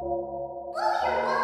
Oh, you're.